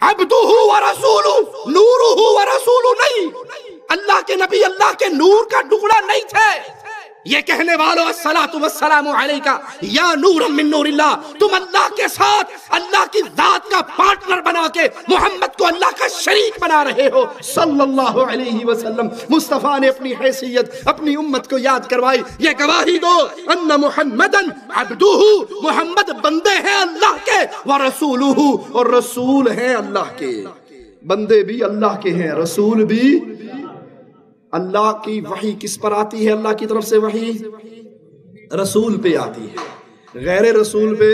عبدہ و رسول نور و رسول نہیں۔ اللہ کے نبی اللہ کے نور کا ٹکڑا نہیں تھے۔ یہ کہنے والوں السلام والسلام علیکہ، یا نور من نور اللہ، تم اللہ کے ساتھ اللہ کی ذات کا پارٹنر بنا کے محمد کو اللہ کا شریک بنا رہے ہو۔ صلی اللہ علیہ وسلم، مصطفیٰ نے اپنی حیثیت، اپنی امت کو یاد کروائی۔ یہ گواہی دو، ان محمدن عبدہ محمد بندے ہیں اللہ کے، ورسولہ، اور رسول ہیں اللہ کے۔ بندے بھی اللہ کے ہیں، رسول بھی اللہ کی وحی کس پر آتی ہے؟ اللہ کی طرف سے وحی رسول پہ آتی ہے۔ غیر رسول پہ،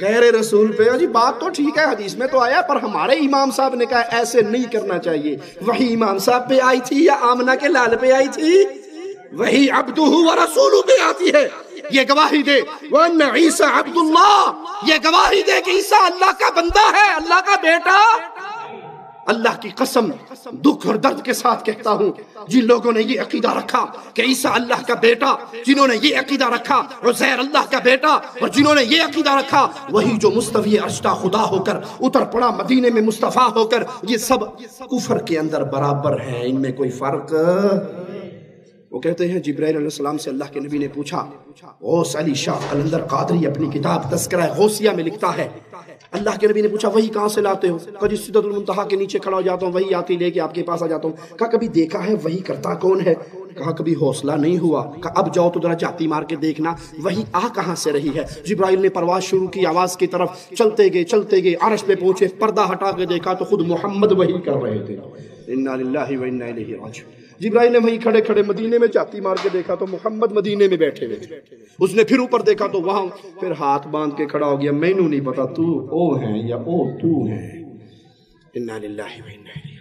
غیر رسول پہ۔ ہاں جی بات تو ٹھیک ہے، حدیث میں تو آیا، پر ہمارے امام صاحب نے کہا ایسے نہیں کرنا چاہیے۔ وہی امام صاحب پہ آئی تھی یا آمنہ کے لال پہ آئی تھی؟ وہی عبدہ و رسول پہ آتی ہے۔ یہ گواہی دے۔ وَأَنَّ عِيسَى عَبْدُ اللَّهِ۔ یہ گواہی دے کہ عیسیٰ اللہ کا بندہ ہے، اللہ کا بیٹا۔ اللہ کی قسم دکھ اور درد کے ساتھ کہتا ہوں۔ جن لوگوں نے یہ عقیدہ رکھا کہ عیسیٰ اللہ کا بیٹا، جنہوں نے یہ عقیدہ رکھا عزیر اللہ کا بیٹا، اور جنہوں نے یہ عقیدہ رکھا، وہی جو مستوی اشتا خدا ہو کر، اتر پڑا مدینے میں مصطفیٰ ہو کر، یہ سب کفر کے اندر برابر ہیں۔ ان میں کوئی فرق؟ وہ کہتے ہیں جبرائیل علیہ السلام سے اللہ کے نبی نے پوچھا غوث علی شاہ قلندر قادری اپنی کتاب تذکرہ غوثیہ میں لکھتا ہے؟ اللہ کے نبی نے پوچھا، وہی کہاں سے لاتے ہو؟ کہا جی سدت المنتہا کے نیچے کھڑا ہو جاتا ہوں، وہی آتی لے کے آپ کے پاس آ جاتا ہوں۔ کہا، کبھی دیکھا ہے وہی کرتا کون ہے؟ کہا، کبھی حوصلہ نہیں ہوا۔ کہا، اب جاؤ تو ذرا جاتی مار کے دیکھنا، وہی آ کہاں سے رہی ہے؟ جبرائیل نے پرواز شروع کی، آواز کی طرف چلتے گئے چلتے گئے، عرش پہ پہنچے، پردہ ہٹا کے دیکھا تو خود محمد وہی کر رہے تھے۔ انا للہ و انا الیہ راجعون۔ جبرائیل نے وہیں کھڑے کھڑے مدینے میں چاتی مار کے دیکھا تو محمد مدینے میں بیٹھے ہوئے تھے۔ اس نے پھر اوپر دیکھا تو وہاں پھر ہاتھ باندھ کے کھڑا ہو گیا۔ میں نو نہیں پتا تو او ہیں یا او تو ہیں۔ انا للہ و انا الیہ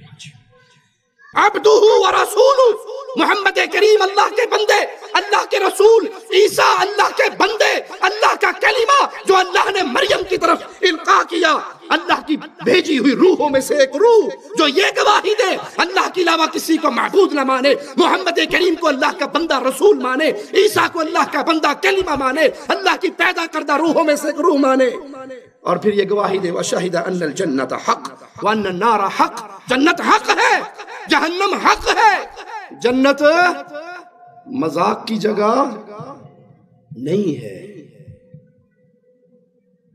عبدہ و رسول محمد کریم اللہ کے بندے، اللہ کے رسول، عیسیٰ اللہ کے بندے، اللہ کا کلمہ جو اللہ نے مریم کی طرف القا کیا۔ اللہ کی بھیجی ہوئی روحوں میں سے ایک روح جو یہ علاوہ کسی کو معبود نہ مانے۔ محمد کریم کو اللہ کا بندہ رسول مانے۔ عیسیٰ کو اللہ کا بندہ کلمہ مانے۔ اللہ کی پیدا کردہ روحوں میں سے روح مانے۔ اور پھر یہ گواہی دے، وَشَهِدَ أَنَّ الْجَنَّةَ حَقْ وَأَنَّ النَّارَ حَقْ۔ جنت حق ہے، جہنم حق ہے۔ جنت مذاق کی جگہ نہیں ہے۔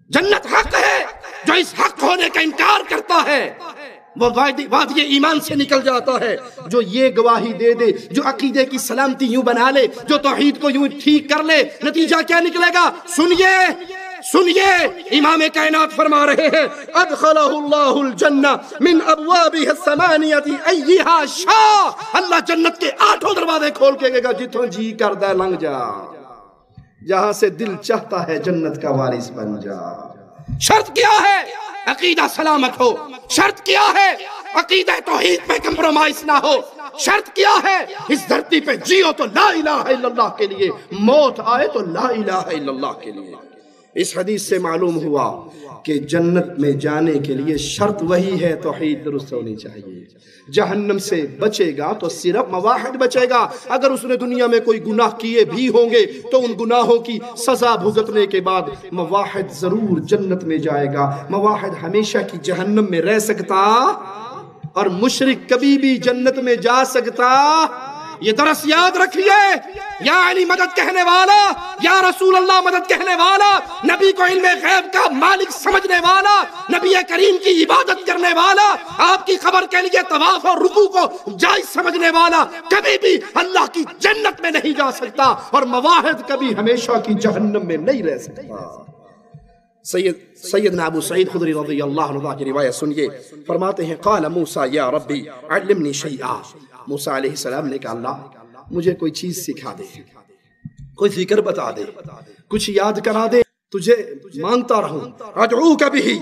جنت حق ہے جو اس حق ہونے کا انکار کرتا ہے۔ وہ وادی ایمان سے نکل جاتا ہے۔ جو یہ گواہی دے دے، جو عقیدے کی سلامتی یوں بنا لے، جو توحید کو یوں ٹھیک کر لے، نتیجہ کیا نکلے گا؟ سنیے سنیے، امام کائنات فرما رہے ہیں، ادخلہ اللہ الجنہ من ابوابہ الثمانیتی ایہا شاہ۔ اللہ جنت کے آٹھوں دروازے کھول کے گئے گا جتوں جی کر دے لنگ جا، جہاں سے دل چاہتا ہے جنت کا وارث بن جا۔ شرط کیا ہے؟ عقیدہ سلامت ہو۔ شرط کیا ہے؟ عقیدہ توحید پہ کمپرومائز نہ ہو۔ شرط کیا ہے؟ اس دھرتی پہ جیو تو لا الہ الا اللہ کے لیے۔ موت آئے تو لا الہ الا اللہ کے لیے۔ اس حدیث سے معلوم ہوا کہ جنت میں جانے کے لیے شرط وہی ہے، توحید درست ہونی چاہیے۔ جہنم سے بچے گا تو صرف مواحد بچے گا۔ اگر اس نے دنیا میں کوئی گناہ کیے بھی ہوں گے، تو ان گناہوں کی سزا بھگتنے کے بعد مواحد ضرور جنت میں جائے گا۔ مواحد ہمیشہ کی جہنم میں رہ سکتا اور مشرک کبھی بھی جنت میں جا سکتا۔ یہ درس یاد رکھیے۔ یا علی مدد کہنے والا، یا رسول اللہ مدد کہنے والا، نبی کو علم غیب کا مالک سمجھنے والا، نبی کریم کی عبادت کرنے والا، آپ کی خبر کے لیے طواف اور رکوع کو جائز سمجھنے والا، کبھی بھی اللہ کی جنت میں نہیں جا سکتا اور مواحد کبھی ہمیشہ کی جہنم میں نہیں رہ سکتا۔ سید سیدنا ابو سعید خدری رضی اللہ عنہ کی روایت سنیے۔ فرماتے ہیں، قال موسیٰ، یا ربی، علمنی شیئا۔ موسیٰ علیہ السلام نے کہا، اللہ، مجھے کوئی چیز سکھا دے، کوئی ذکر بتا دے، کچھ یاد کرا دے، تجھے مانتا رہوں۔ ادعو کبھی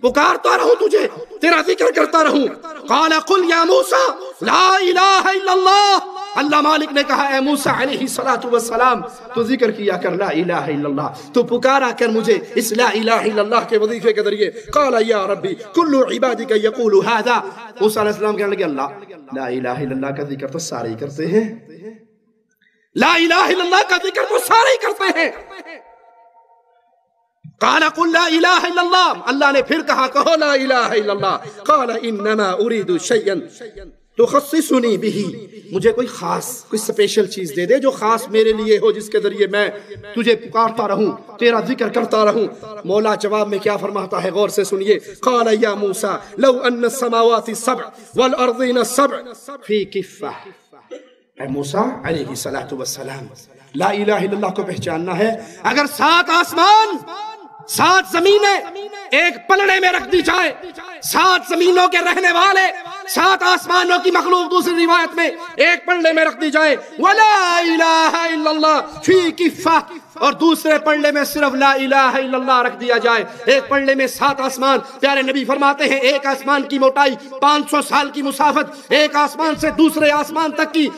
پکارتا رہوں تجھے، تیرا ذکر کرتا رہوں۔ قال، قل یا موسیٰ، لا الہ الا اللہ اللہ مالک نے کہا، اے موسیٰ علیہ السلام تو ذکر کیا کر، لا الہ الا اللہ، تو پکارا کر مجھے اس لا الہ الا اللہ کے وظیفے کے ذریعے، قال یا ربی، کل عبادک یقول هذا موسیٰ علیہ السلام کہنے لگے، اللہ، لا الہ الا اللہ کا ذکر تو سارے ہی کرتے ہیں. لا الہ الا اللہ کا ذکر تو سارے ہی کرتے ہیں۔ قال، قل لا الہ الا اللہ. اللہ نے پھر کہا، کہو لا الہ الا اللہ. قال، انما اريد شيئا. تو تخصصني به مجھے کوئی خاص، کوئی سپیشل چیز دے دے جو خاص میرے لیے ہو، جس کے ذریعے میں تجھے پکارتا رہوں، تیرا ذکر کرتا رہوں۔ مولا جواب میں کیا فرماتا ہے؟ غور سے سنیے۔ قال یا موسیٰ، لو ان السماوات السبع والارضین السبع فی کفہ۔ اے موسیٰ، علیہ السلام لا الہ الا اللہ کو پہچاننا ہے۔ اگر سات آسمان، سات زمینیں ایک پلڑے میں رکھ دی جائے، سات زمینوں کے رہنے والے سات آسمانوں کی مخلوق دوسری روایت میں ایک پلڑے میں رکھ دی جائے۔ وَلَا إِلَهَ إِلَّا اللَّهِ، فِي كِفَّةِ۔ اور دوسرے پڑھنے میں صرف لا الہ الا اللہ رکھ دیا جائے۔ ایک پڑھنے میں سات آسمان۔ پیارے نبی فرماتے ہیں، ایک آسمان کی موٹائی پانچ سو سال کی مسافت، ایک آسمان سے دوسرے آسمان تک کی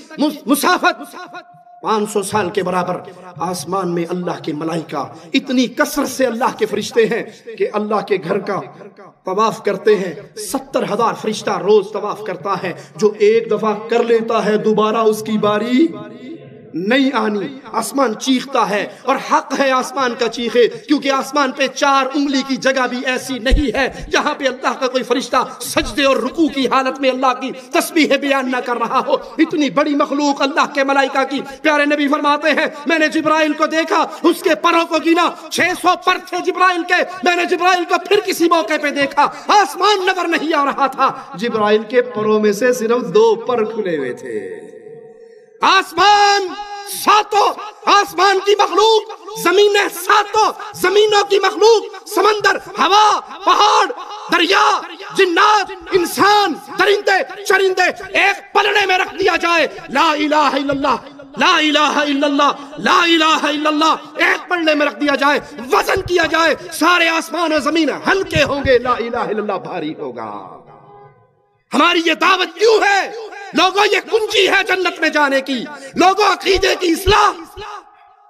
مسافت۔ پانچ سو سال کے برابر آسمان میں اللہ کے ملائکہ اتنی کثرت سے اللہ کے فرشتے ہیں کہ اللہ کے گھر کا طواف کرتے ہیں۔ ستر ہزار فرشتہ روز طواف کرتا ہے۔ جو ایک دفعہ کر لیتا ہے دوبارہ اس کی باری نہیں آنی، آسمان چیختا ہے اور حق ہے آسمان کا چیخے، کیونکہ آسمان پہ چار انگلی کی جگہ بھی ایسی نہیں ہے جہاں پہ اللہ کا کوئی فرشتہ سجدے اور رکوع کی حالت میں اللہ کی تسبیح بیان نہ کر رہا ہو۔ اتنی بڑی مخلوق اللہ کے ملائکہ کی، پیارے نبی فرماتے ہیں، میں نے جبرائیل کو دیکھا، اس کے پروں کو گینا چھ سو پر تھے جبرائیل کے، میں نے جبرائیل کو پھر کسی موقع پہ دیکھا، آسمان نظر نہیں آ رہا تھا۔ جبرائیل کے پروں میں سے صرف دو پر کھلے ہوئے تھے۔ آسمان ساتوں، آسمان کی مخلوق، زمینیں ساتوں، زمینوں کی مخلوق، سمندر، ہوا، پہاڑ، دریا، جنات، انسان، درندے، چرندے، ایک پلڑے میں رکھ دیا جائے۔ لا الہ الا اللہ، لا الہ الا اللہ، لا الہ الا اللہ، ایک پلڑے میں رکھ دیا جائے۔ وزن کیا جائے۔ سارے آسمان و زمین ہلکے ہوں گے۔ لا الہ الا اللہ، بھاری ہوگا۔ ہماری یہ دعوت کیوں ہے؟ لوگوں یہ کنجی ہے جنت میں جانے کی، لوگوں عقیدے کی اصلاح۔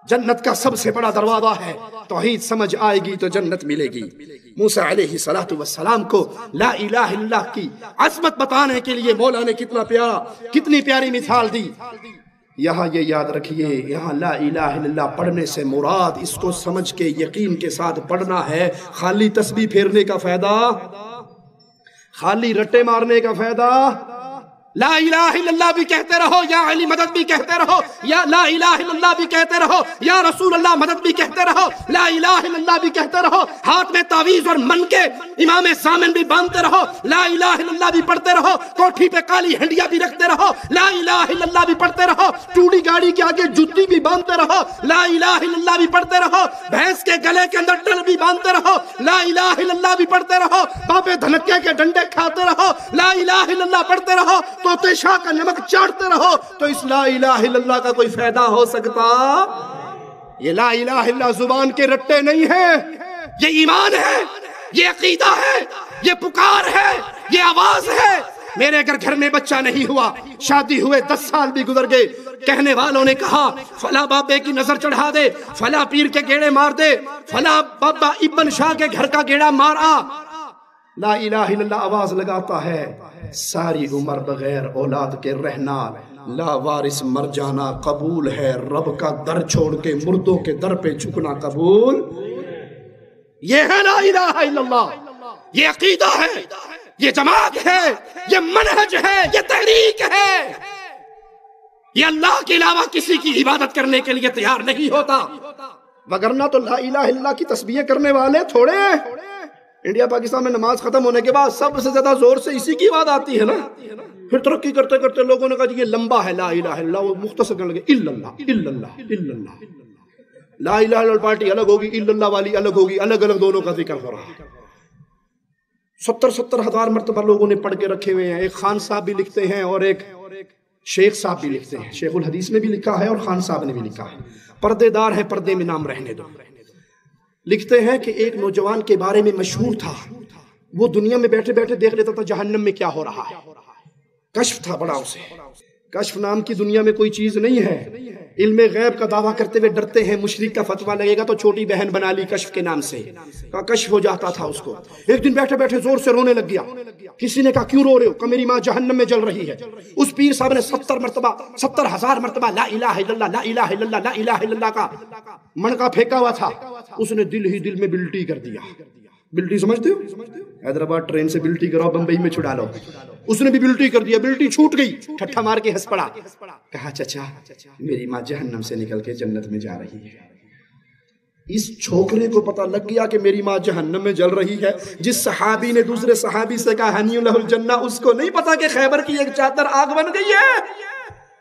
جنت کا سب سے بڑا دروازہ ہے، توحید سمجھ آئے گی تو جنت ملے گی۔ موسیٰ علیہ السلام کو لا الہ اللہ کی عظمت بتانے کے لیے مولا نے کتنا پیارا کتنی پیاری مثال دی۔ یہاں یہ یاد رکھیے، یہاں لا الہ اللہ پڑھنے سے مراد اس کو سمجھ کے، یقین کے ساتھ پڑھنا ہے۔ خالی تسبیح پھیرنے کا فائدہ، خالی رٹے مارنے کا فائدہ۔ لا الہ الا اللہ بھی کہتے رہو، یا علی مدد بھی کہتے رہو، یا لا الہ الا اللہ بھی کہتے رہو، یا رسول اللہ مدد بھی کہتے رہو، لا الہ الا اللہ بھی کہتے رہو، ہاتھ میں تعویز اور من کے امام سامن بھی باندھتے رہو، لا الہ الا اللہ بھی پڑھتے رہو، کوٹھی پہ کالی ہنڈیا بھی رکھتے رہو، لا الہ الا اللہ بھی پڑھتے رہو، ٹوڑی گاڑی کے آگے جوتی بھی باندھتے رہو، لا الہ الا اللہ بھی پڑھتے رہو، بھینس کے گلے کے اندر ڈل بھی باندھتے رہو، لا الہ الا اللہ بھی پڑھتے رہو بابے دھنکے کے ڈنڈے کھاتے رہو، لا الہ الا اللہ پڑھتے رہو توتے شاہ کا نمک چاڑتے رہو تو اس لا الہ الا اللہ کا کوئی فائدہ ہو سکتا؟ یہ لا الہ الا زبان کے رٹے نہیں ہیں۔ یہ ایمان ہے، یہ عقیدہ ہے، یہ پکار ہے، یہ آواز ہے۔ میرے اگر گھر میں بچہ نہیں ہوا، شادی ہوئے دس سال بھی گزر گئے، کہنے والوں نے کہا فلا بابے کی نظر چڑھا دے فلا پیر کے گیڑے مار دے فلا بابا ابن شاہ کے گھر کا گیڑا مار آ۔ لا الہ الا اللہ آواز لگاتا ہے۔ ساری عمر بغیر اولاد کے رہنا، لا وارث مر جانا قبول ہے۔ رب کا در چھوڑ کے مردوں کے در پہ جھکنا قبول۔ یہ ہے لا الہ الا اللہ۔ یہ عقیدہ ہے، یہ جماعت ہے، یہ منہج ہے، یہ تحریک ہے۔ یہ اللہ کے علاوہ کسی کی عبادت کرنے کے لیے تیار نہیں ہوتا۔ وگرنہ تو لا الہ الا اللہ کی تسبیح کرنے والے تھوڑے۔ انڈیا پاکستان میں نماز ختم ہونے کے بعد سب سے زیادہ زور سے اسی کی بات آتی ہے نا؟ پھر ترقی کرتے کرتے لوگوں نے کہا جی یہ لمبا ہے، لا الہ الا اللہ، وہ مختصر کرنے لگے، الا اللہ الا اللہ الا اللہ لا الہ الا پارٹی الگ ہوگی، الا اللہ والی الگ ہوگی، الگ الگ دونوں کا ذکر ہو رہا ہے۔ ستر ستر ہزار مرتبہ لوگوں نے پڑھ کے رکھے ہوئے ہیں۔ ایک خان صاحب بھی لکھتے ہیں اور ایک شیخ صاحب بھی لکھتے ہیں۔ شیخ الحدیث نے بھی لکھا ہے اور خان صاحب نے بھی لکھا ہے۔ پردے دار ہے پردے میں نام رہنے دو۔ لکھتے ہیں کہ ایک نوجوان کے بارے میں مشہور تھا۔ وہ دنیا میں بیٹھے بیٹھے دیکھ لیتا تھا جہنم میں کیا ہو رہا ہے۔ کشف تھا بڑا اسے۔ کشف نام کی دنیا میں کوئی چیز نہیں ہے۔ علم غیب کا دعویٰ کرتے ہوئے ڈرتے ہیں مشرق کا فتوہ لگے گا تو چھوٹی بہن بنا لی کشف کے نام سے۔ کہا، کشف ہو جاتا تھا اس کو۔ ایک دن بیٹھے بیٹھے زور سے رونے لگ گیا۔ کسی نے کہا، کیوں رو رہے ہو؟ کہ میری ماں جہنم میں جل رہی ہے۔ اس پیر صاحب نے ستر مرتبہ، ستر ہزار مرتبہ لا الہ الا اللہ، لا الہ الا اللہ، لا الہ الا اللہ کا منکا پھینکا ہوا تھا۔ اس نے دل ہی دل میں بلٹی کر دیا۔ بلٹی سمجھتے ہو؟ حیدرآباد ٹرین سے بلٹی کرو بمبئی میں چھڑا لو۔ اس نے بھی بلٹی کر دیا بلٹی چھوٹ گئی۔ ٹھٹھا مار کے ہنس پڑا۔ کہا، چچا، میری ماں جہنم سے نکل کے جنت میں جا رہی ہے۔ اس چھوکرے کو پتا لگ گیا کہ میری ماں جہنم میں جل رہی ہے۔ جس صحابی نے دوسرے صحابی سے کہا ہنی الجنہ، اس کو نہیں پتا کہ خیبر کی ایک چادر آگ بن گئی ہے۔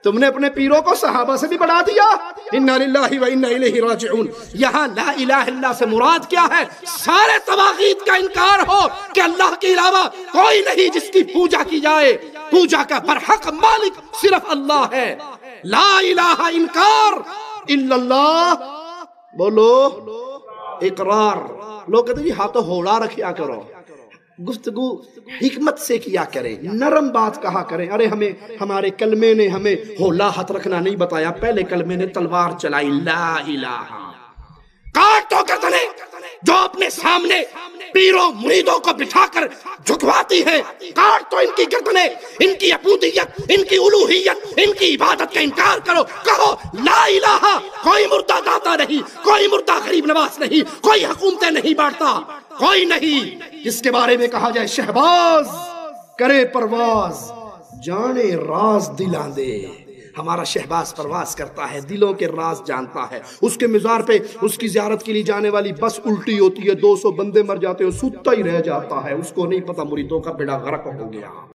تم نے اپنے پیروں کو صحابہ سے بھی بڑھا دیا۔ انا للہ و انا الیہ راجعون۔ یہاں لا الہ الا سے مراد کیا ہے؟ سارے تواغیت کا انکار ہو کہ اللہ کے علاوہ کوئی نہیں جس کی پوجا کی جائے۔ پوجا کا برحق مالک صرف اللہ ہے۔ لا الہ انکار الا اللہ۔ بولو، اقرار۔ لوگ کہتے ہیں جی ہاتھوں ہوڑا رکھیا کرو۔ گفتگو، حکمت سے کیا کریں؟ نرم بات کہا کریں؟ ارے ہمیں، ہمارے کلمے نے ہمیں ہولا ہاتھ رکھنا نہیں بتایا۔ پہلے کلمے نے تلوار چلائی، لا الہ۔ کاٹ تو کتنے جو اپنے سامنے پیروں، مریدوں کو بٹھا کر جھکواتی ہیں، کاٹ تو ان کی گردنیں، ان کی عبودیت، ان کی الوحیت ان کی عبادت کا انکار کرو۔ کہو، لا الہ۔ کوئی مردہ داتا نہیں، کوئی مردہ غریب نواز نہیں، کوئی حکومتیں نہیں بانٹتا، کوئی نہیں۔ جس کے بارے میں کہا جائے شہباز، کرے پرواز، جانے راز دلان دے ہمارا شہباز پرواز کرتا ہے، دلوں کے راز جانتا ہے۔ اس کے مزار پہ اس کی زیارت کے لیے جانے والی بس الٹی ہوتی ہے، دو سو بندے مر جاتے ہیں، ستا ہی رہ جاتا ہے۔ اس کو نہیں پتا، مریدوں کا بیڑا غرق ہو گیا۔